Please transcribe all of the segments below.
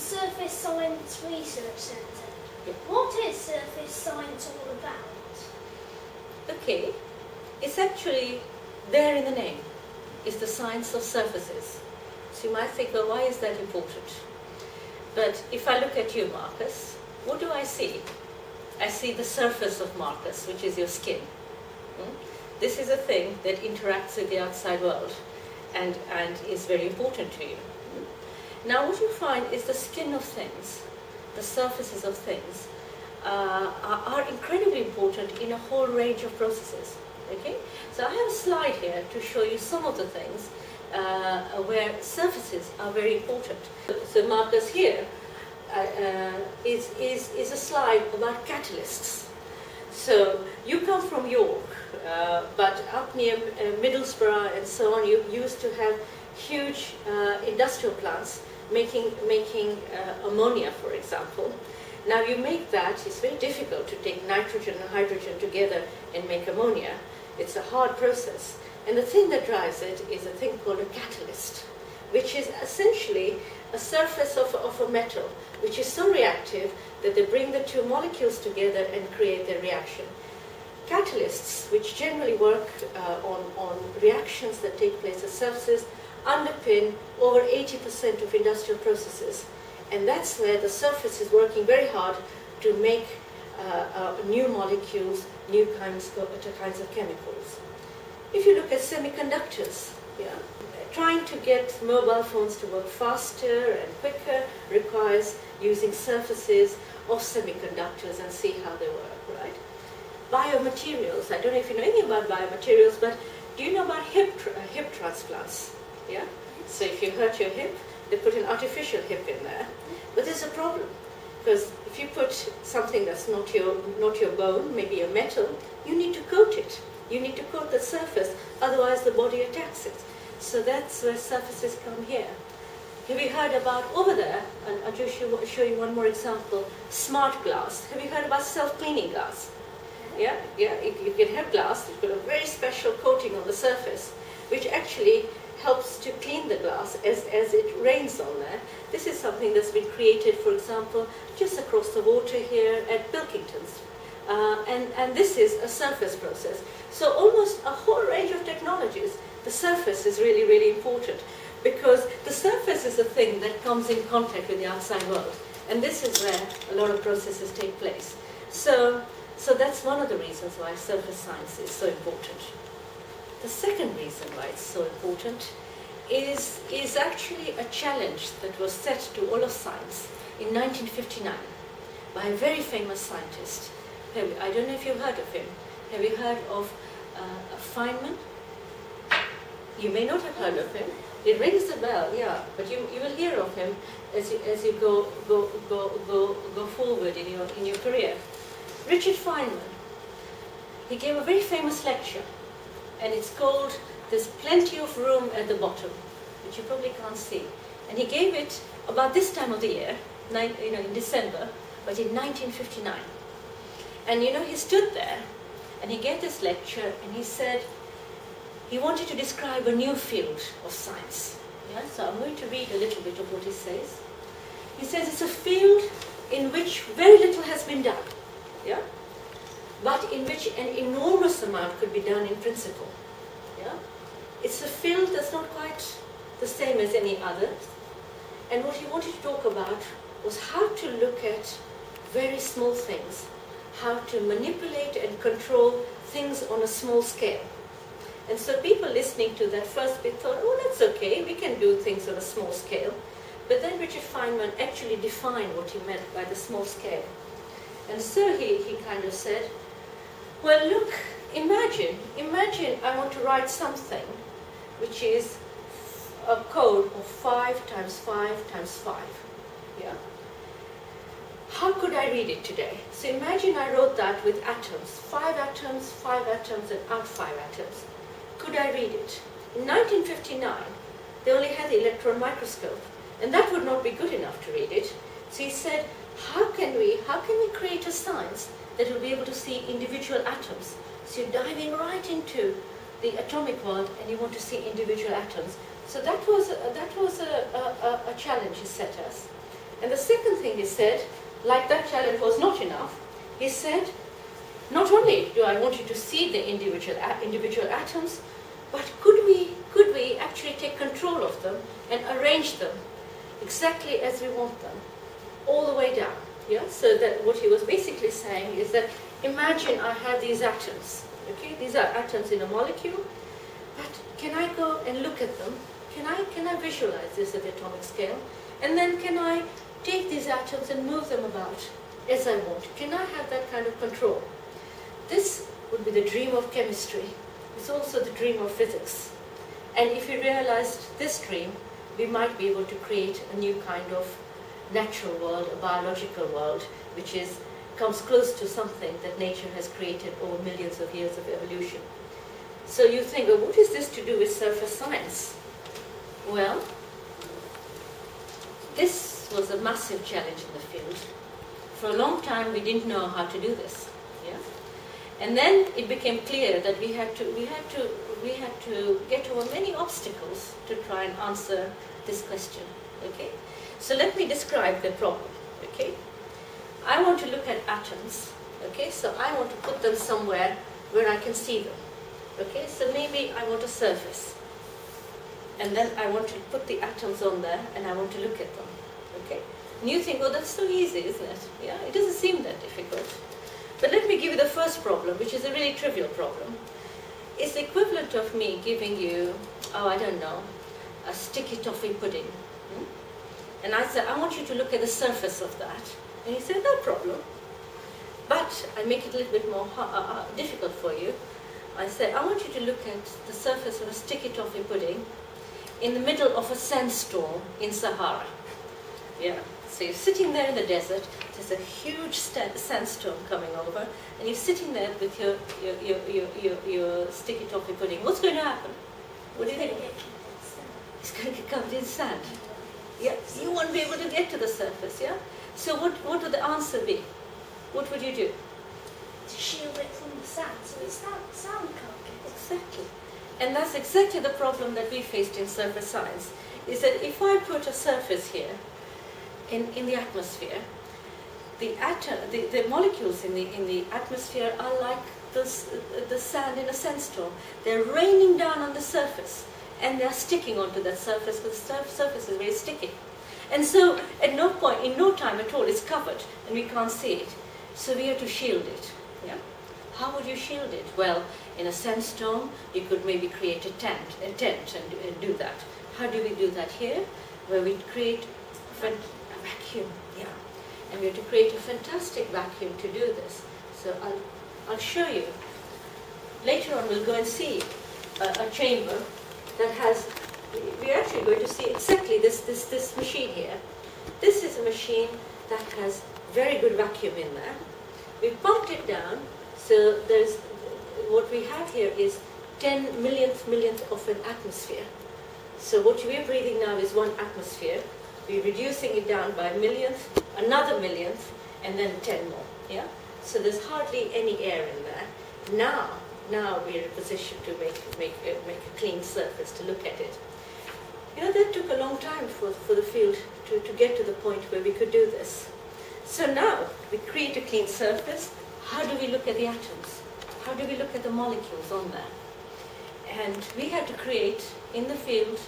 Surface Science Research Centre. Yeah. What is surface science all about? Okay, it's actually there in the name. It's the science of surfaces. So you might think, well, why is that important? But if I look at you, Marcus, what do I see? I see the surface of Marcus, which is your skin. Hmm? This is a thing that interacts with the outside world and, and is very important to you. Now, what you find is the skin of things, the surfaces of things, uh, are, are incredibly important in a whole range of processes. Okay, so I have a slide here to show you some of the things uh, where surfaces are very important. So Marcus here uh, uh, is is, is a slide about catalysts. So you come from York, uh, but up near uh, Middlesbrough and so on, you used to have huge uh, industrial plants making making ammonia, for example. Now you make that, it's very difficult to take nitrogen and hydrogen together and make ammonia. It's a hard process. And the thing that drives it is a thing called a catalyst, which is essentially a surface of, of a metal, which is so reactive that they bring the two molecules together and create their reaction. Catalysts, which generally work uh, on, on reactions that take place at surfaces, underpin over 80% of industrial processes. And that's where the surface is working very hard to make uh, uh, new molecules, new kinds of, kinds of chemicals. If you look at semiconductors, yeah, trying to get mobile phones to work faster and quicker requires using surfaces of semiconductors and see how they work, right? Biomaterials, I don't know if you know anything about biomaterials, but do you know about hip, tra uh, hip transplants? Yeah? So if you hurt your hip, they put an artificial hip in there. But there's a problem. Because if you put something that's not your, not your bone, maybe a metal, you need to coat it. You need to coat the surface, otherwise the body attacks it. So that's where surfaces come here. Have you heard about over there, and I'll just show, show you one more example, smart glass. Have you heard about self-cleaning glass? Yeah, yeah, you, you can have glass, it's got a very special coating on the surface, which actually helps to clean the glass as, as it rains on there. This is something that's been created, for example, just across the water here at Pilkington's. Uh, and, and this is a surface process. So almost a whole range of technologies, the surface is really, really important because the surface is a thing that comes in contact with the outside world. And this is where a lot of processes take place. So, so that's one of the reasons why surface science is so important. The second reason why it's so important is, is actually a challenge that was set to all of science in 1959 by a very famous scientist. I don't know if you've heard of him. Have you heard of uh, Feynman? You may not have heard of him. It rings a bell, yeah, but you, you will hear of him as you, as you go, go, go, go, go forward in your, in your career. Richard Feynman, he gave a very famous lecture and it's called There's Plenty of Room at the Bottom, which you probably can't see. And he gave it about this time of the year, nine, you know, in December, but in 1959. And you know, he stood there and he gave this lecture and he said he wanted to describe a new field of science. Yeah? So I'm going to read a little bit of what he says. He says it's a field in which very little has been done. Yeah? But in which an enormous amount could be done in principle. Yeah? It's a field that's not quite the same as any other. And what he wanted to talk about was how to look at very small things, how to manipulate and control things on a small scale. And so people listening to that first bit thought, oh, that's okay, we can do things on a small scale. But then Richard Feynman actually defined what he meant by the small scale. And so he, he kind of said, well, look, imagine, imagine I want to write something which is a code of 5 times 5 times 5. Yeah? How could I read it today? So imagine I wrote that with atoms, 5 atoms, 5 atoms, and out 5 atoms. Could I read it? In 1959, they only had the electron microscope, and that would not be good enough to read it. So he said, how can we, how can we create a science that will be able to see individual atoms. So you're diving right into the atomic world and you want to see individual atoms. So that was, a, that was a, a, a challenge he set us. And the second thing he said, like that challenge was not enough, he said, not only do I want you to see the individual, individual atoms, but could we, could we actually take control of them and arrange them exactly as we want them, all the way down? Yeah? So that what he was basically saying is that imagine I have these atoms. Okay, these are atoms in a molecule, but can I go and look at them? Can I can I visualize this at the atomic scale? And then can I take these atoms and move them about as I want? Can I have that kind of control? This would be the dream of chemistry. It's also the dream of physics. And if we realized this dream, we might be able to create a new kind of natural world, a biological world, which is comes close to something that nature has created over millions of years of evolution. So you think, well, what is this to do with surface science? Well, this was a massive challenge in the field. For a long time, we didn't know how to do this. Yeah? And then it became clear that we had to, we had to, we had to get over many obstacles to try and answer this question. Okay? So let me describe the problem, okay? I want to look at atoms, okay? So I want to put them somewhere where I can see them, okay? So maybe I want a surface. And then I want to put the atoms on there and I want to look at them, okay? And you think, oh, that's so easy, isn't it? Yeah, it doesn't seem that difficult. But let me give you the first problem, which is a really trivial problem. It's the equivalent of me giving you, oh, I don't know, a sticky toffee pudding, and I said, I want you to look at the surface of that. And he said, no problem. But I make it a little bit more uh, uh, difficult for you. I said, I want you to look at the surface of a sticky toffee pudding in the middle of a sandstorm in Sahara. Yeah. So you're sitting there in the desert, there's a huge sandstorm coming over, and you're sitting there with your, your, your, your, your, your sticky toffee pudding. What's going to happen? What do you think? It's going to get covered in sand. Yeah, you won't be able to get to the surface, yeah? So what, what would the answer be? What would you do? To shield it from the sand, so it's not sand can't get Exactly. And that's exactly the problem that we faced in surface science, is that if I put a surface here, in, in the atmosphere, the, atom, the, the molecules in the, in the atmosphere are like the, the sand in a sandstorm. They're raining down on the surface and they're sticking onto that surface because the surface is very sticky. And so at no point, in no time at all, it's covered and we can't see it. So we have to shield it. Yeah? How would you shield it? Well, in a sandstorm, you could maybe create a tent, a tent and, do that. How do we do that here? Where we create a, a vacuum, yeah. And we have to create a fantastic vacuum to do this. So I'll, I'll show you. Later on, we'll go and see a, a chamber that has, we're actually going to see exactly this, this, this machine here. This is a machine that has very good vacuum in there. We pumped it down, so there's, what we have here is 10 millionth millionth of an atmosphere. So what we're breathing now is one atmosphere. We're reducing it down by a millionth, another millionth, and then 10 more. Yeah? So there's hardly any air in there. Now, now we're in a position to make, make, uh, make a clean surface to look at it. You know, that took a long time for, for the field to, to get to the point where we could do this. So now we create a clean surface. How do we look at the atoms? How do we look at the molecules on there? And we had to create in the field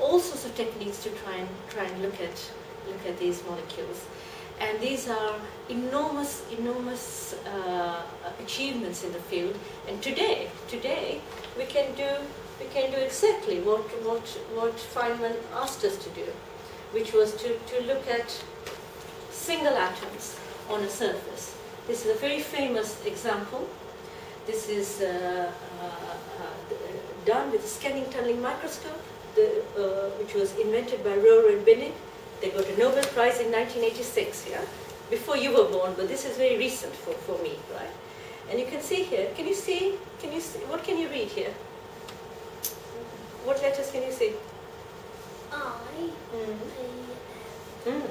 all sorts of techniques to try and try and look at look at these molecules and these are enormous, enormous uh, achievements in the field. And today, today, we can do we can do exactly what what what Feynman asked us to do, which was to to look at single atoms on a surface. This is a very famous example. This is uh, uh, uh done with a scanning tunneling microscope, the, uh, which was invented by Rohrer and Binnig they got a Nobel Prize in 1986, yeah? Before you were born, but this is very recent for, for me, right? And you can see here, can you see, can you see, what can you read here? What letters can you see? I, mm. Mm.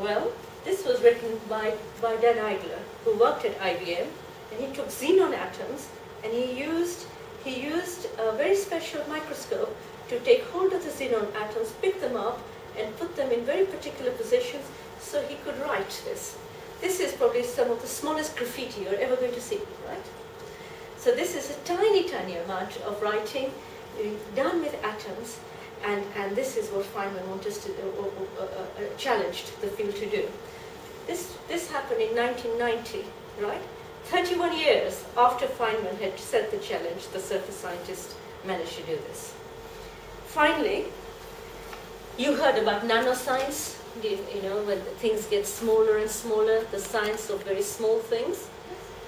Well, this was written by, by Dan Eigler, who worked at IBM, and he took xenon atoms, and he used, he used a very special microscope to take hold of the xenon atoms, pick them up, and put them in very particular positions so he could write this. This is probably some of the smallest graffiti you're ever going to see, right? So this is a tiny, tiny amount of writing uh, done with atoms, and, and this is what Feynman wanted to uh, uh, challenged the field to do. This, this happened in 1990, right? 31 years after Feynman had set the challenge, the surface scientists managed to do this. Finally, you heard about nanoscience, you, you know, when things get smaller and smaller, the science of very small things.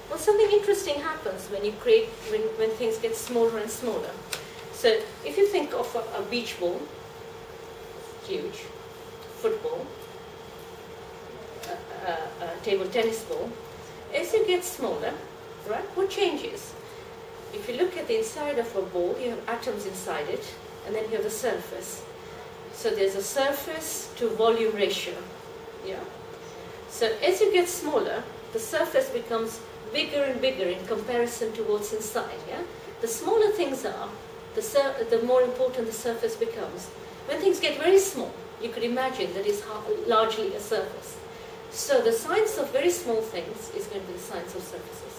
Well, something interesting happens when you create, when, when things get smaller and smaller. So if you think of a, a beach ball, huge, football, a, a, a table tennis ball, as you get smaller, right, what changes? If you look at the inside of a ball, you have atoms inside it, and then you have the surface. So there's a surface to volume ratio. Yeah. So as you get smaller, the surface becomes bigger and bigger in comparison to what's inside. Yeah. The smaller things are, the, the more important the surface becomes. When things get very small, you could imagine that it's largely a surface. So the science of very small things is going to be the science of surfaces.